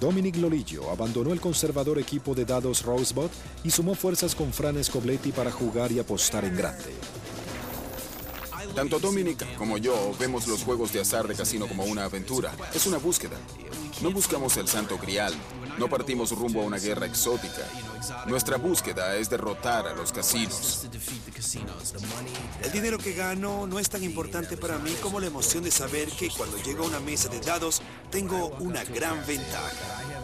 Dominic Lolillo abandonó el conservador equipo de dados Rosebud y sumó fuerzas con Fran Scobletti para jugar y apostar en grande. Tanto Dominic como yo vemos los juegos de azar de casino como una aventura. Es una búsqueda. No buscamos el santo grial. No partimos rumbo a una guerra exótica. Nuestra búsqueda es derrotar a los casinos. El dinero que gano no es tan importante para mí como la emoción de saber que cuando llego a una mesa de dados tengo una gran ventaja.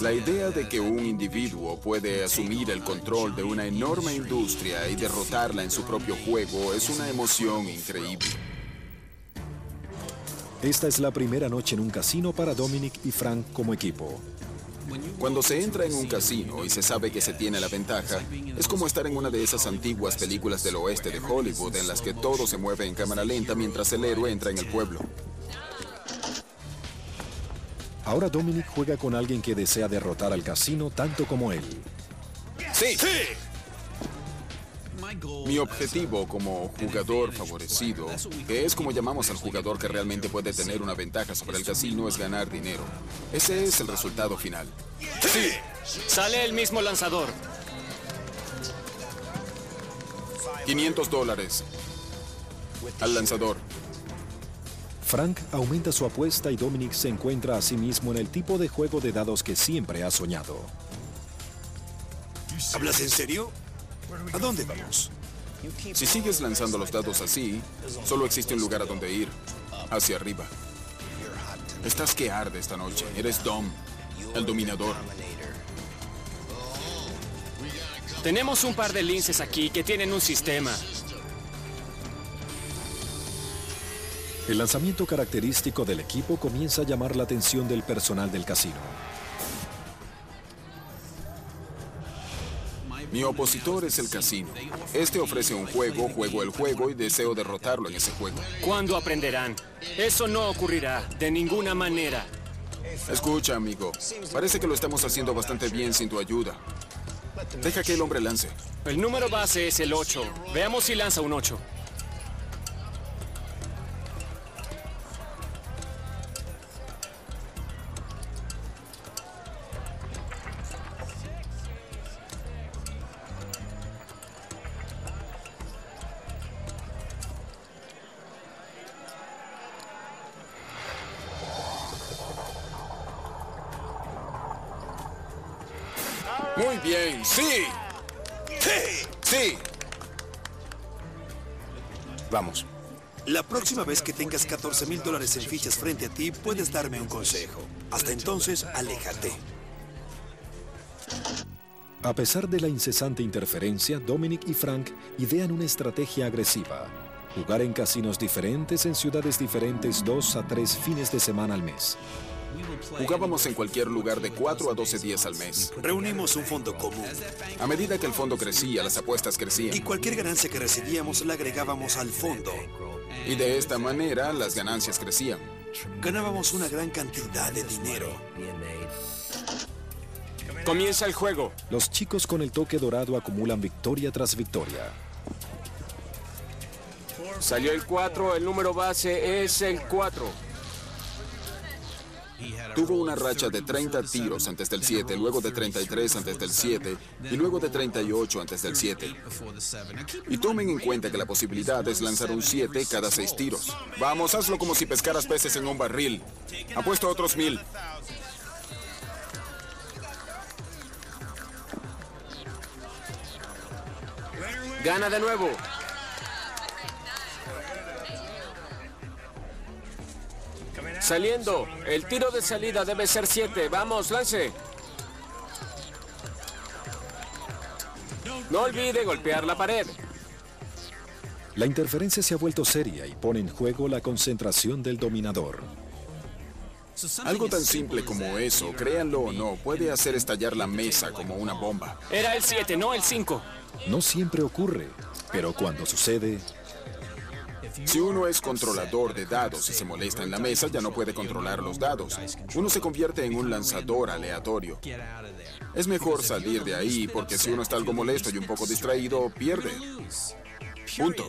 La idea de que un individuo puede asumir el control de una enorme industria y derrotarla en su propio juego es una emoción increíble. Esta es la primera noche en un casino para Dominic y Frank como equipo. Cuando se entra en un casino y se sabe que se tiene la ventaja, es como estar en una de esas antiguas películas del oeste de Hollywood en las que todo se mueve en cámara lenta mientras el héroe entra en el pueblo. Ahora Dominic juega con alguien que desea derrotar al casino tanto como él. ¡Sí! Mi objetivo como jugador favorecido, que es como llamamos al jugador que realmente puede tener una ventaja sobre el casino, es ganar dinero. Ese es el resultado final. ¡Sí! Sale el mismo lanzador. 500 dólares al lanzador. Frank aumenta su apuesta y Dominic se encuentra a sí mismo en el tipo de juego de dados que siempre ha soñado. ¿Hablas en serio? ¿A dónde vamos? Si sigues lanzando los dados así, solo existe un lugar a donde ir. Hacia arriba. Estás que arde esta noche. Eres Dom, el dominador. Tenemos un par de linces aquí que tienen un sistema. El lanzamiento característico del equipo comienza a llamar la atención del personal del casino. Mi opositor es el casino. Este ofrece un juego, juego el juego y deseo derrotarlo en ese juego. ¿Cuándo aprenderán? Eso no ocurrirá, de ninguna manera. Escucha, amigo. Parece que lo estamos haciendo bastante bien sin tu ayuda. Deja que el hombre lance. El número base es el 8. Veamos si lanza un 8. Muy bien, sí. ¡Sí! Sí. Vamos. La próxima vez que tengas 14 mil dólares en fichas frente a ti, puedes darme un consejo. Hasta entonces, aléjate. A pesar de la incesante interferencia, Dominic y Frank idean una estrategia agresiva. Jugar en casinos diferentes en ciudades diferentes dos a tres fines de semana al mes. Jugábamos en cualquier lugar de 4 a 12 días al mes. Reunimos un fondo común A medida que el fondo crecía, las apuestas y crecían. cualquier ganancia que recibíamos la agregábamos al fondo. Y de esta manera, las ganancias crecían. Ganábamos una gran cantidad de dinero. Comienza el juego. Los chicos con el toque dorado acumulan victoria tras victoria. Salió el 4, el número base es el 4. Tuvo una racha de 30 tiros antes del 7, luego de 33 antes del 7 y luego de 38 antes del 7. Y tomen en cuenta que la posibilidad es lanzar un 7 cada 6 tiros. Vamos, hazlo como si pescaras peces en un barril. Apuesto otros mil. Gana de nuevo. Saliendo. El tiro de salida debe ser 7. Vamos, lance. No olvide golpear la pared. La interferencia se ha vuelto seria y pone en juego la concentración del dominador. Algo tan simple como eso, créanlo o no, puede hacer estallar la mesa como una bomba. Era el 7, no el 5. No siempre ocurre, pero cuando sucede, Si uno es controlador de dados y se molesta en la mesa, ya no puede controlar los dados. Uno se convierte en un lanzador aleatorio. Es mejor salir de ahí porque si uno está algo molesto y un poco distraído, pierde. Punto.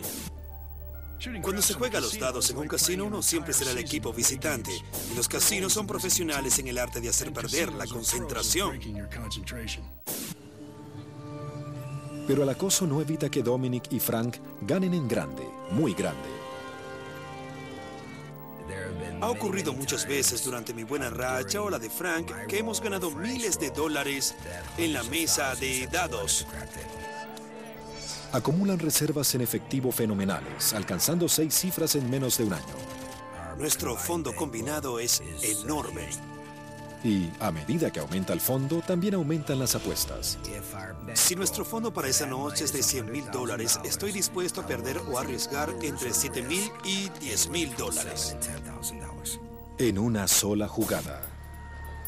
Cuando se juega los dados en un casino, uno siempre será el equipo visitante. Y los casinos son profesionales en el arte de hacer perder la concentración. Pero el acoso no evita que Dominic y Frank ganen en grande, muy grande. Ha ocurrido muchas veces durante mi buena racha o la de Frank que hemos ganado miles de dólares en la mesa de dados. Acumulan reservas en efectivo fenomenales, alcanzando seis cifras en menos de un año. Nuestro fondo combinado es enorme. Y a medida que aumenta el fondo, también aumentan las apuestas. Si nuestro fondo para esa noche es de 100 mil dólares, estoy dispuesto a perder o arriesgar entre 7 mil y 10 mil dólares. En una sola jugada.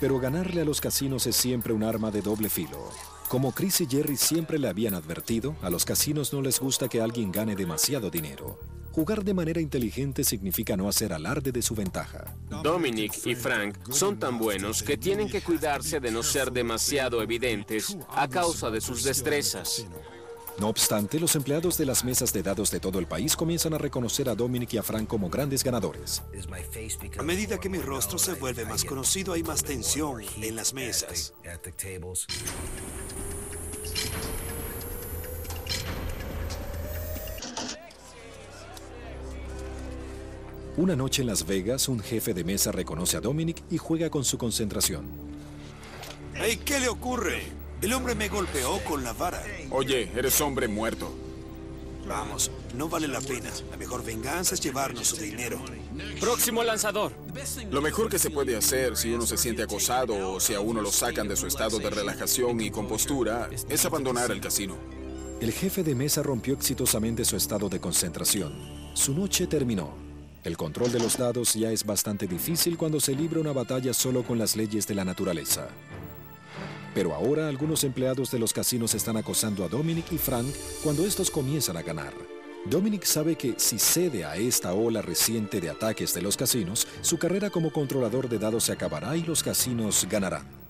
Pero ganarle a los casinos es siempre un arma de doble filo. Como Chris y Jerry siempre le habían advertido, a los casinos no les gusta que alguien gane demasiado dinero. Jugar de manera inteligente significa no hacer alarde de su ventaja. Dominic y Frank son tan buenos que tienen que cuidarse de no ser demasiado evidentes a causa de sus destrezas. No obstante, los empleados de las mesas de dados de todo el país comienzan a reconocer a Dominic y a Frank como grandes ganadores. A medida que mi rostro se vuelve más conocido, hay más tensión en las mesas. Una noche en Las Vegas, un jefe de mesa reconoce a Dominic y juega con su concentración. ¿Y ¿Qué le ocurre? El hombre me golpeó con la vara. Oye, eres hombre muerto. Vamos, no vale la pena. La mejor venganza es llevarnos su dinero. Próximo lanzador. Lo mejor que se puede hacer si uno se siente acosado o si a uno lo sacan de su estado de relajación y compostura es abandonar el casino. El jefe de mesa rompió exitosamente su estado de concentración. Su noche terminó. El control de los dados ya es bastante difícil cuando se libra una batalla solo con las leyes de la naturaleza. Pero ahora algunos empleados de los casinos están acosando a Dominic y Frank cuando estos comienzan a ganar. Dominic sabe que si cede a esta ola reciente de ataques de los casinos, su carrera como controlador de dados se acabará y los casinos ganarán.